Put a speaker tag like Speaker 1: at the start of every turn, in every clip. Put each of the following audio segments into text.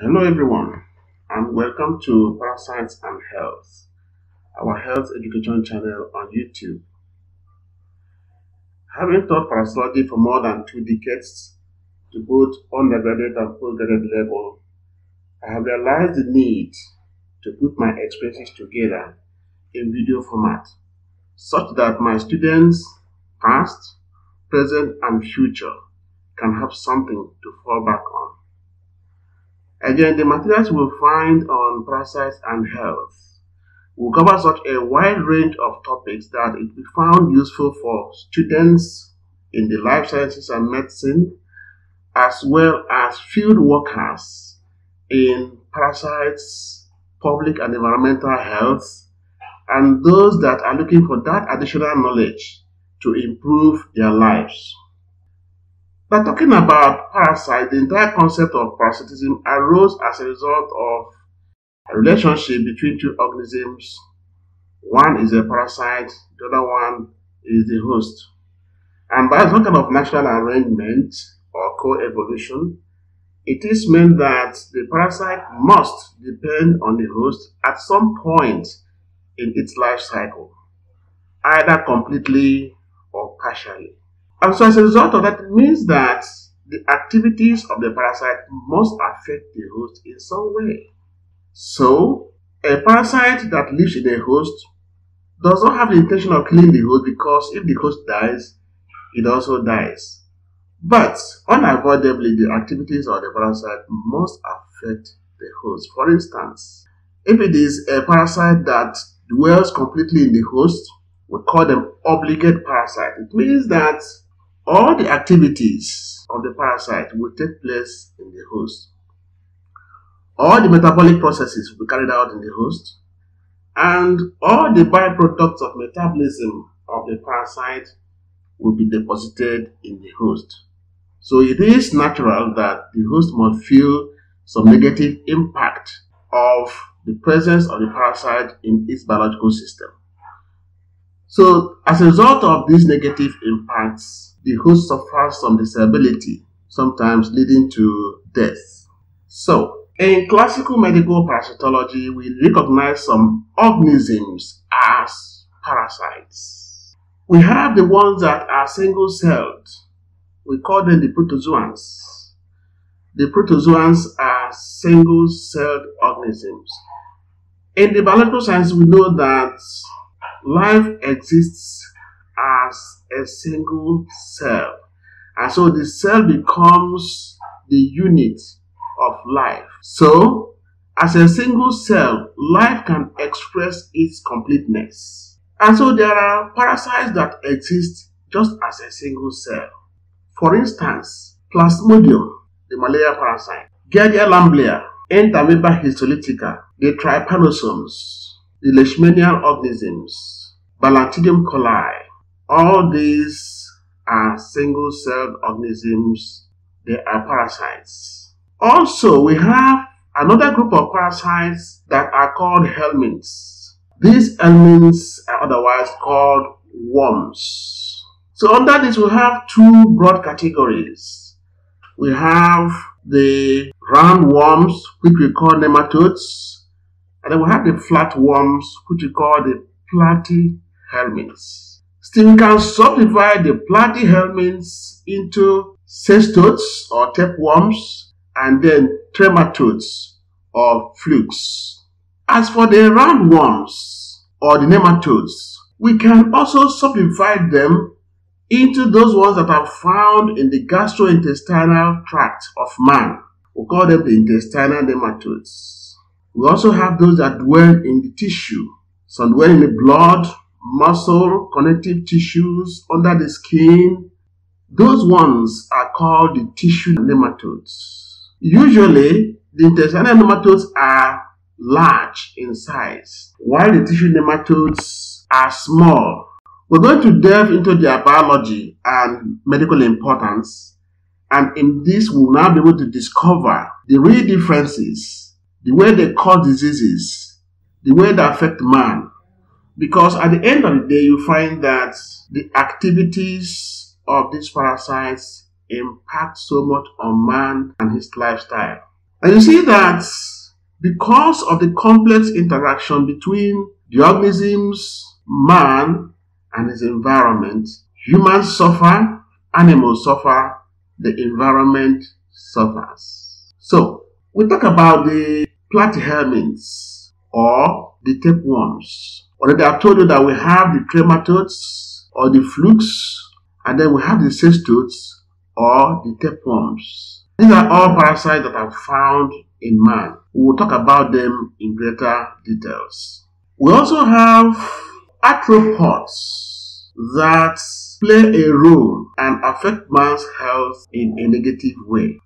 Speaker 1: Hello everyone and welcome to Parasites and Health, our health education channel on YouTube. Having taught parasitology for more than two decades to both undergraduate and postgraduate level, I have realized the need to put my experiences together in video format such that my students, past, present, and future, can have something to fall back on. Again, the materials we'll find on parasites and health will cover such a wide range of topics that it will be found useful for students in the life sciences and medicine, as well as field workers in parasites, public and environmental health, and those that are looking for that additional knowledge to improve their lives. Talking about parasite, the entire concept of parasitism arose as a result of a relationship between two organisms. One is a parasite, the other one is the host. And by some kind of natural arrangement or co-evolution, it is meant that the parasite must depend on the host at some point in its life cycle, either completely or partially. And so as a result of that, it means that the activities of the parasite must affect the host in some way. So, a parasite that lives in a host does not have the intention of killing the host because if the host dies, it also dies. But unavoidably, the activities of the parasite must affect the host. For instance, if it is a parasite that dwells completely in the host, we call them obligate parasite. It means that all the activities of the parasite will take place in the host. All the metabolic processes will be carried out in the host, and all the byproducts of metabolism of the parasite will be deposited in the host. So it is natural that the host must feel some negative impact of the presence of the parasite in its biological system. So as a result of these negative impacts, the host suffers some disability, sometimes leading to death. So, in classical medical parasitology, we recognize some organisms as parasites. We have the ones that are single celled. We call them the protozoans. The protozoans are single celled organisms. In the biological science, we know that life exists as a single cell. And so the cell becomes the unit of life. So, as a single cell, life can express its completeness. And so there are parasites that exist just as a single cell. For instance, Plasmodium, the malaria parasite, Giardia lamblia, Entamoeba histolytica, the trypanosomes, the leishmanian organisms, Balantidium coli, all these are single celled organisms, they are parasites. Also, we have another group of parasites that are called helminths. These helminths are otherwise called worms. So, under this, we have two broad categories. We have the round worms, which we call nematodes, and then we have the flat worms, which we call the platyhelminths. Can subdivide the platyhelminths into cestodes or tapeworms and then trematodes or flukes. As for the roundworms or the nematodes, we can also subdivide them into those ones that are found in the gastrointestinal tract of man. We call them the intestinal nematodes. We also have those that dwell in the tissue. Some dwell in the blood, muscle, connective tissues under the skin. Those ones are called the tissue nematodes. Usually, the intestinal nematodes are large in size, while the tissue nematodes are small. We're going to delve into their biology and medical importance, and in this, we'll now be able to discover the real differences, the way they cause diseases, the way they affect man, because at the end of the day, you find that the activities of these parasites impact so much on man and his lifestyle. And you see that because of the complex interaction between the organisms, man, and his environment, humans suffer, animals suffer, the environment suffers. So, we talk about the platyhelminths or the tapeworms. Already I've told you that we have the trematodes or the flukes, and then we have the cestodes or the tapeworms. These are all parasites that are found in man. We will talk about them in greater details. We also have arthropods that play a role and affect man's health in a negative way.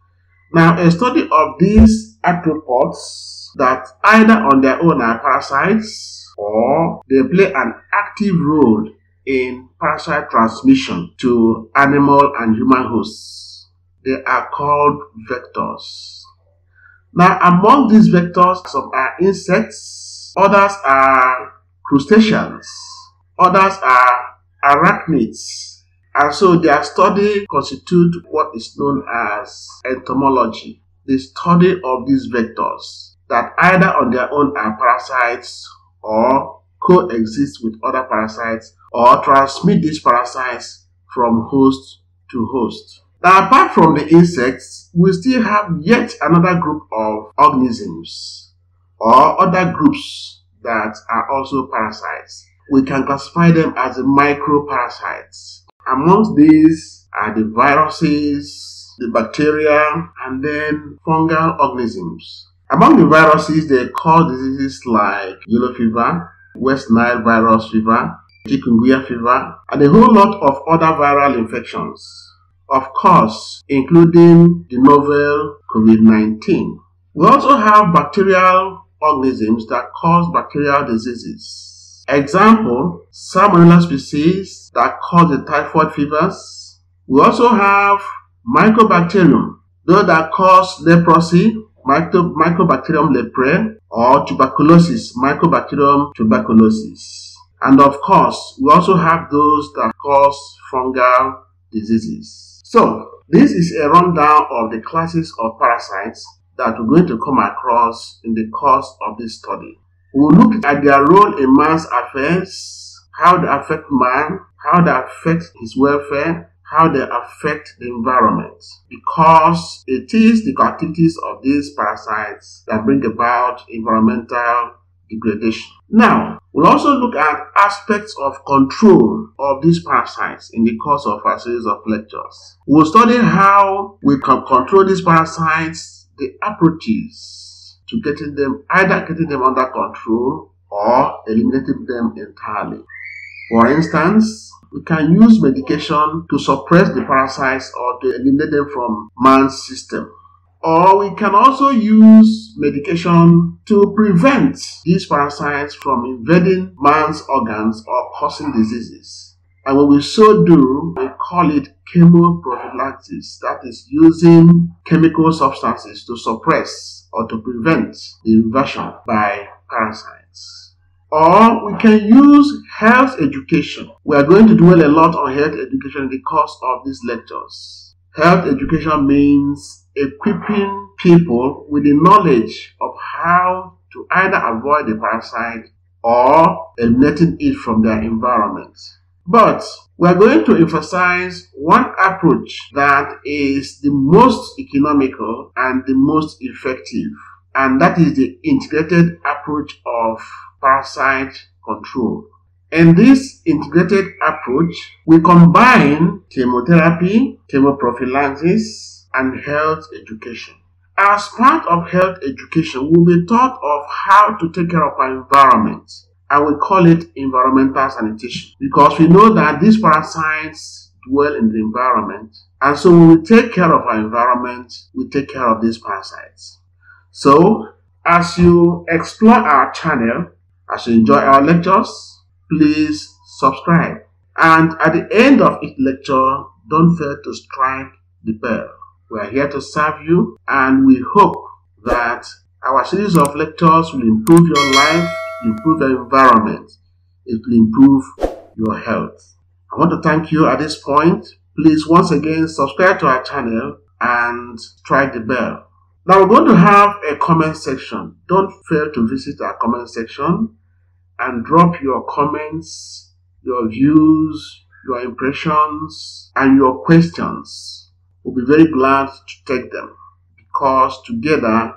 Speaker 1: Now, a study of these arthropods that either on their own are parasites or they play an active role in parasite transmission to animal and human hosts. They are called vectors. Now, among these vectors, some are insects, others are crustaceans, others are arachnids, and so their study constitutes what is known as entomology, the study of these vectors that either on their own are parasites or coexist with other parasites or transmit these parasites from host to host. Now, apart from the insects, we still have yet another group of organisms or other groups that are also parasites. We can classify them as microparasites. Amongst these are the viruses, the bacteria, and then fungal organisms. Among the viruses, they cause diseases like yellow fever, West Nile virus fever, chikungunya fever, and a whole lot of other viral infections. Of course, including the novel COVID 19. We also have bacterial organisms that cause bacterial diseases. Example, Salmonella species that cause the typhoid fevers. We also have Mycobacterium, those that cause leprosy, Mycobacterium leprae, or tuberculosis, Mycobacterium tuberculosis. And of course, we also have those that cause fungal diseases. So, this is a rundown of the classes of parasites that we're going to come across in the course of this study. We'll look at their role in man's affairs, how they affect man, how they affect his welfare, how they affect the environment because it is the activities of these parasites that bring about environmental degradation. Now, we'll also look at aspects of control of these parasites in the course of our series of lectures. We'll study how we can control these parasites, the approaches to getting them, either getting them under control or eliminating them entirely. For instance, we can use medication to suppress the parasites or to eliminate them from man's system. Or we can also use medication to prevent these parasites from invading man's organs or causing diseases. And when we so do, we call it chemoprophylaxis, that is using chemical substances to suppress or to prevent the invasion by parasites. Or we can use health education. We are going to dwell a lot on health education in the course of these lectures. Health education means equipping people with the knowledge of how to either avoid the parasite or eliminating it from their environment. But we are going to emphasize one approach that is the most economical and the most effective, and that is the integrated approach of parasite control. In this integrated approach, we combine chemotherapy, chemoprophylaxis, and health education. As part of health education, we'll be taught of how to take care of our environment, and we call it environmental sanitation because we know that these parasites dwell in the environment, and so when we take care of our environment, we take care of these parasites. So, as you explore our channel, as you enjoy our mm. lectures, please subscribe. And at the end of each lecture, don't fail to strike the bell. We are here to serve you, and we hope that our series of lectures will improve your life, improve your environment, it will improve your health. I want to thank you at this point. Please once again subscribe to our channel and strike the bell. Now we're going to have a comment section. Don't fail to visit our comment section and drop your comments, your views, your impressions, and your questions. We'll be very glad to take them because together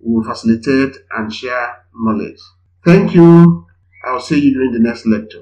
Speaker 1: we will facilitate and share knowledge. Thank you. I'll see you during the next lecture.